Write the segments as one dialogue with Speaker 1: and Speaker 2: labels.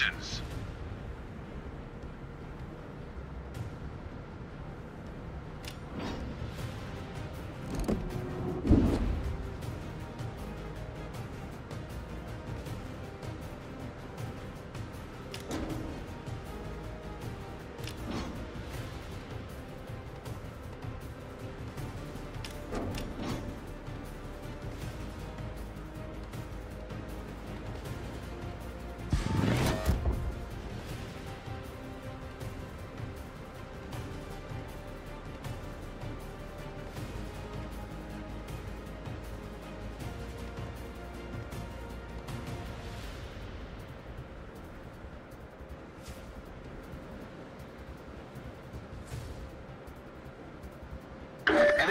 Speaker 1: positions.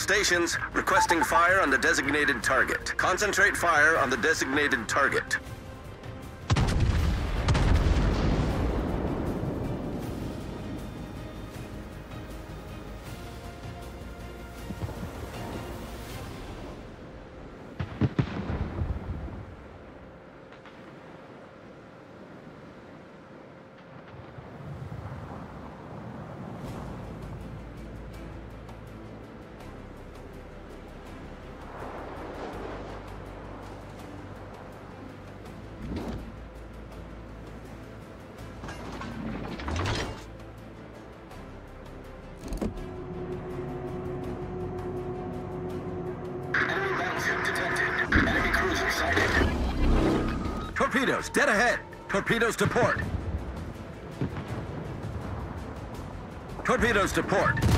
Speaker 2: Stations requesting fire on the designated target. Concentrate fire on the designated target.
Speaker 3: Torpedoes, dead ahead. Torpedoes to port. Torpedoes to port.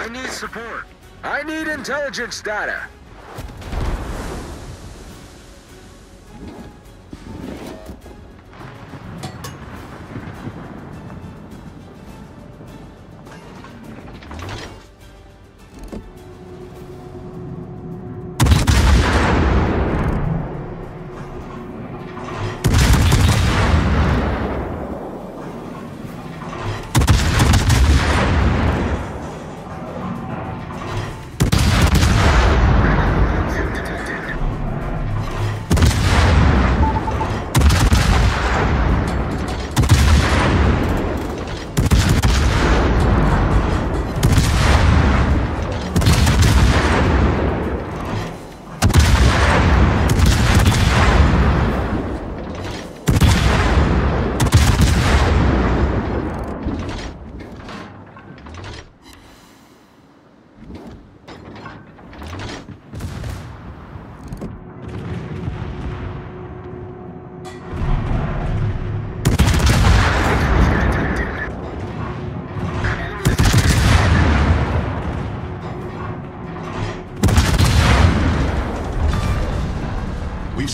Speaker 1: I need support. I need intelligence data.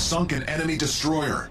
Speaker 4: Sunk an enemy destroyer.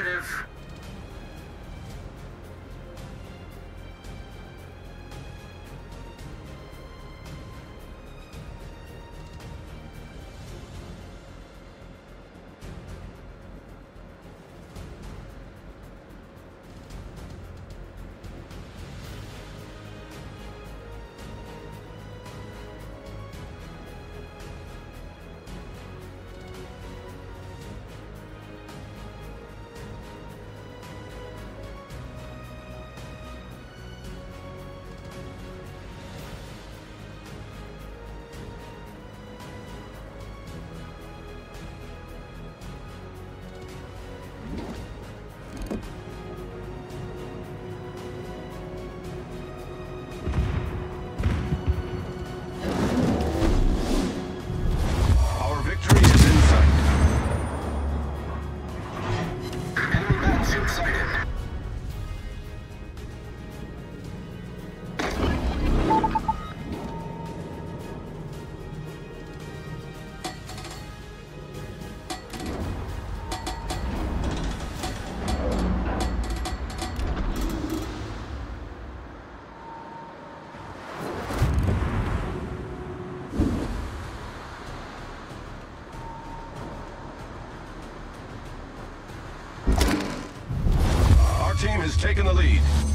Speaker 1: Affirmative.
Speaker 3: Taken the lead.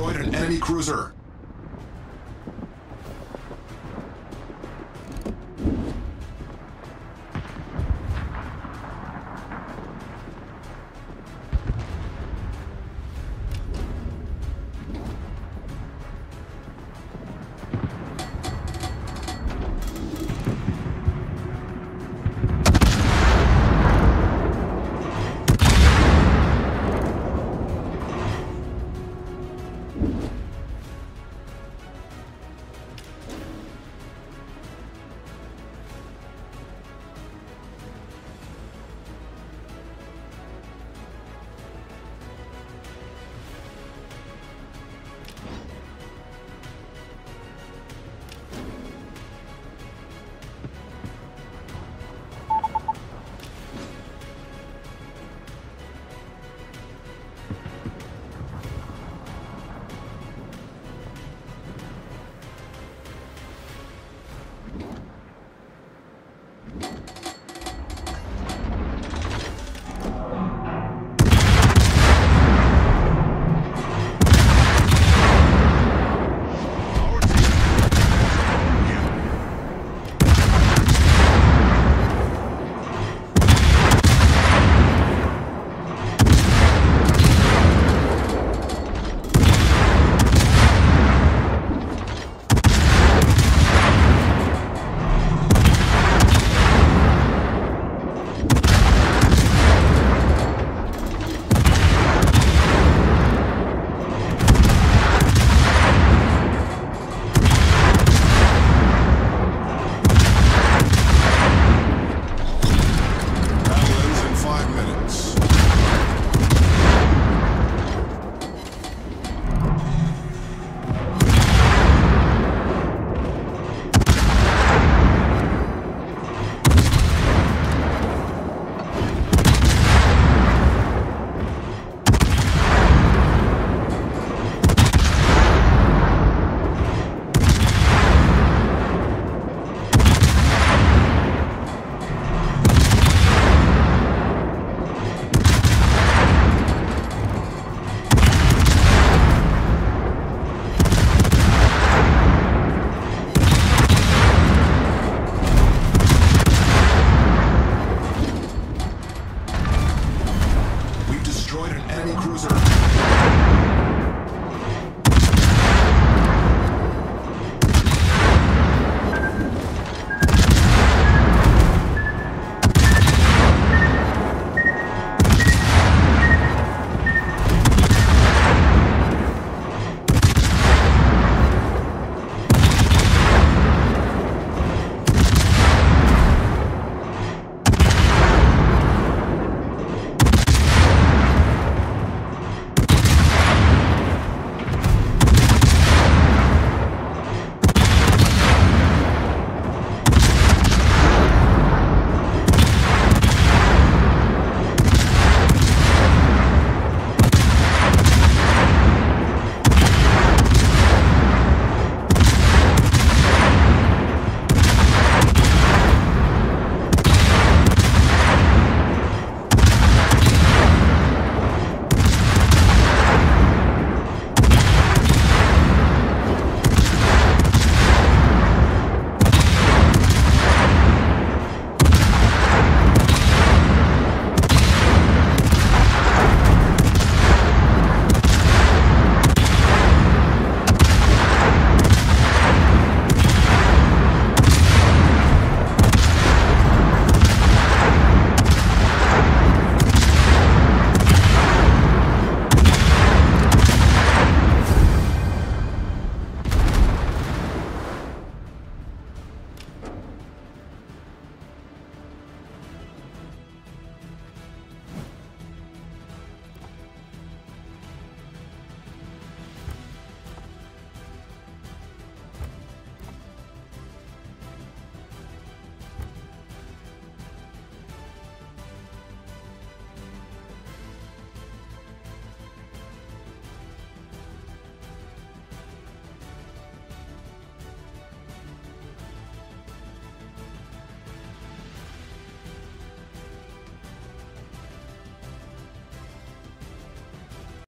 Speaker 4: Destroyed an enemy cruiser.